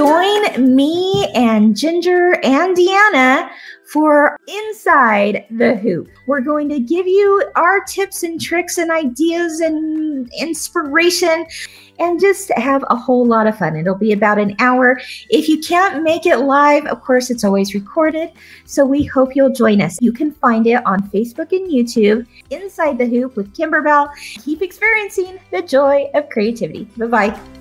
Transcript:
join me and Ginger and Deanna for Inside the Hoop. We're going to give you our tips and tricks and ideas and inspiration and just have a whole lot of fun. It'll be about an hour. If you can't make it live, of course, it's always recorded. So we hope you'll join us. You can find it on Facebook and YouTube, Inside the Hoop with Kimberbell. Keep experiencing the joy of creativity. Bye bye.